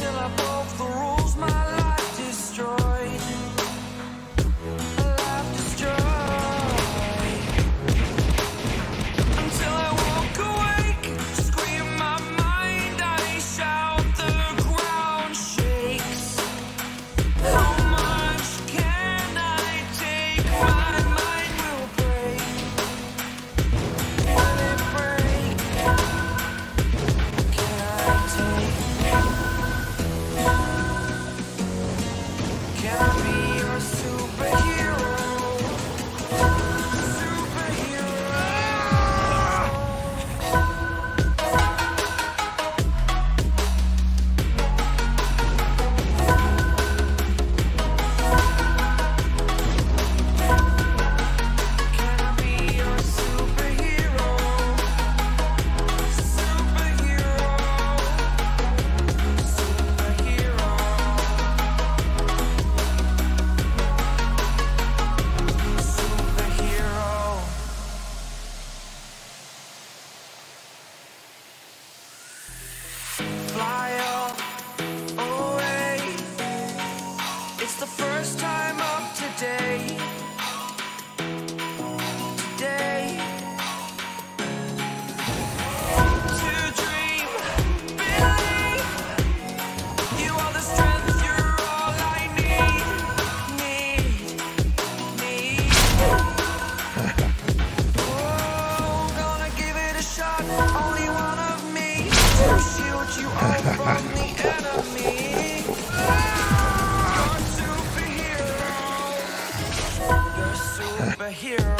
till I broke the rules. My superhero.